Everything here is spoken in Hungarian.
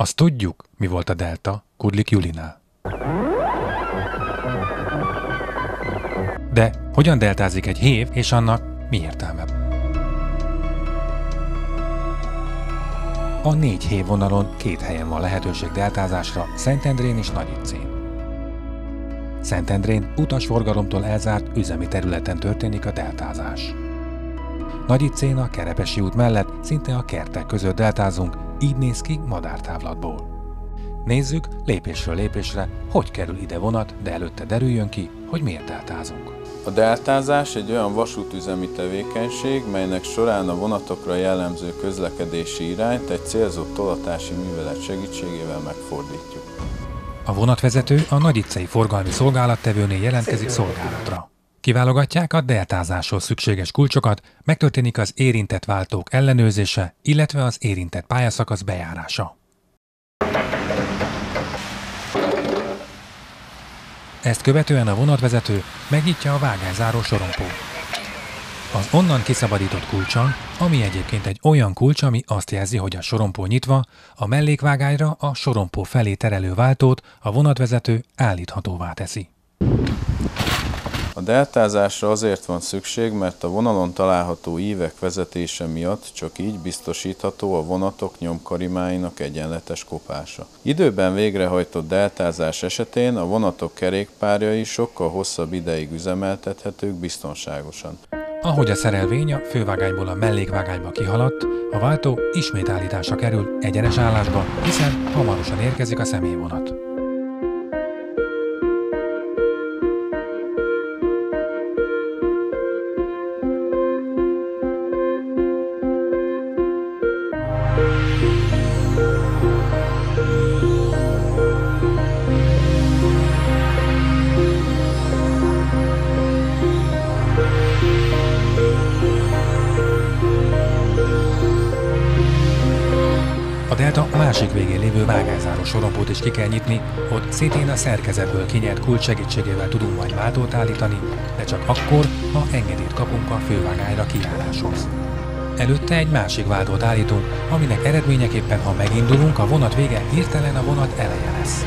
Azt tudjuk, mi volt a delta Kudlik Julinál. De hogyan deltázik egy hév, és annak mi értelme? A négy hév vonalon két helyen van lehetőség deltázásra, Szentendrén és Nagyicén. Szentendrén utasforgalomtól elzárt üzemi területen történik a deltázás. Nagyicén a Kerepesi út mellett szinte a kertek között deltázunk, így néz ki madártávlatból. Nézzük lépésről lépésre, hogy kerül ide vonat, de előtte derüljön ki, hogy miért deltázunk. A deltázás egy olyan vasútüzemi tevékenység, melynek során a vonatokra jellemző közlekedési irányt egy célzott tolatási művelet segítségével megfordítjuk. A vonatvezető a Nagyicei Forgalmi Szolgálattevőnél jelentkezik szolgálatra. Kiválogatják a deltázáshoz szükséges kulcsokat, megtörténik az érintett váltók ellenőrzése, illetve az érintett pályaszakasz bejárása. Ezt követően a vonatvezető megnyitja a vágányzáró sorompót. Az onnan kiszabadított kulcson, ami egyébként egy olyan kulcs, ami azt jelzi, hogy a sorompó nyitva, a mellékvágányra a sorompó felé terelő váltót a vonatvezető állíthatóvá teszi. A deltázásra azért van szükség, mert a vonalon található ívek vezetése miatt csak így biztosítható a vonatok nyomkarimáinak egyenletes kopása. Időben végrehajtott deltázás esetén a vonatok kerékpárjai sokkal hosszabb ideig üzemeltethetők biztonságosan. Ahogy a szerelvény a fővágányból a mellékvágányba kihaladt, a váltó ismét állításra kerül egyenes állásba, hiszen hamarosan érkezik a személyvonat. A delta másik végén lévő vágányzáró sorompót is ki kell nyitni, ott szintén a szerkezetből kinyert kulcs segítségével tudunk majd váltót állítani, de csak akkor, ha engedélyt kapunk a fővágányra kijáráshoz. Előtte egy másik váltót állítunk, aminek eredményeképpen, ha megindulunk, a vonat vége hirtelen a vonat eleje lesz.